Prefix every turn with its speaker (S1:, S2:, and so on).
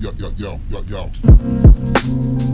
S1: yo, yo, yo, yo, yo.